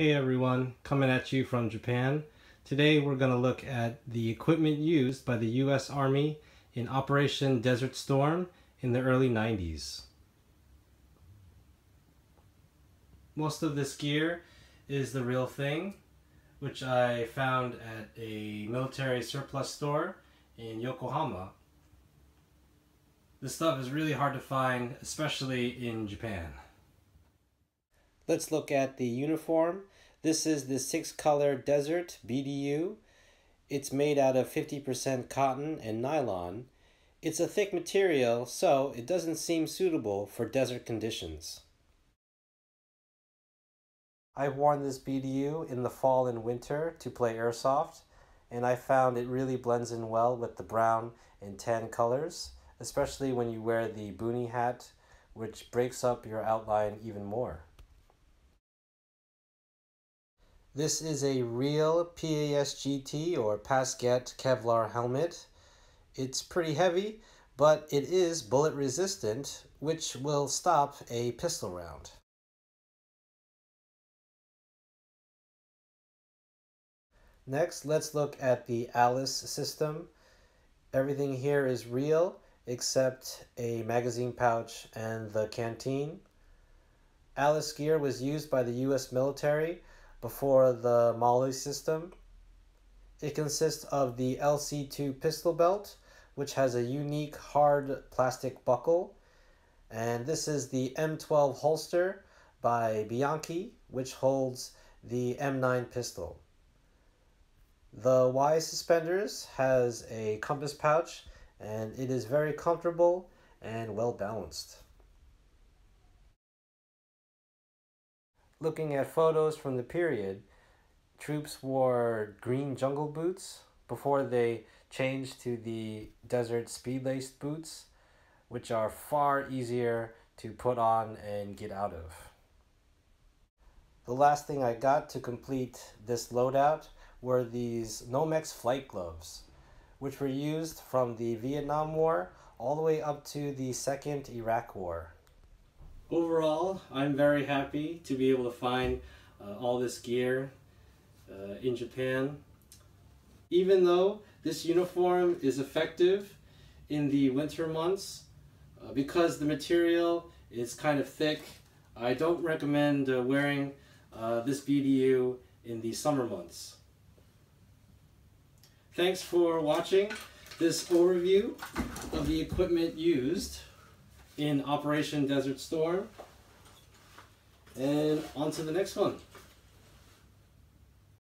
Hey everyone, coming at you from Japan. Today we're going to look at the equipment used by the U.S. Army in Operation Desert Storm in the early 90s. Most of this gear is the real thing, which I found at a military surplus store in Yokohama. This stuff is really hard to find, especially in Japan. Let's look at the uniform. This is the six color Desert BDU. It's made out of 50% cotton and nylon. It's a thick material, so it doesn't seem suitable for desert conditions. I've worn this BDU in the fall and winter to play airsoft, and I found it really blends in well with the brown and tan colors, especially when you wear the boonie hat, which breaks up your outline even more. This is a real PASGT or Pasget Kevlar helmet. It's pretty heavy, but it is bullet resistant, which will stop a pistol round. Next, let's look at the ALICE system. Everything here is real except a magazine pouch and the canteen. ALICE gear was used by the US military before the MOLLE system. It consists of the LC2 pistol belt, which has a unique hard plastic buckle. And this is the M12 holster by Bianchi, which holds the M9 pistol. The Y suspenders has a compass pouch and it is very comfortable and well balanced. Looking at photos from the period, troops wore green jungle boots before they changed to the desert speed laced boots, which are far easier to put on and get out of. The last thing I got to complete this loadout were these Nomex flight gloves, which were used from the Vietnam War all the way up to the Second Iraq War. Overall, I'm very happy to be able to find uh, all this gear uh, in Japan. Even though this uniform is effective in the winter months, uh, because the material is kind of thick, I don't recommend uh, wearing uh, this BDU in the summer months. Thanks for watching this overview of the equipment used in Operation Desert Storm. And on to the next one.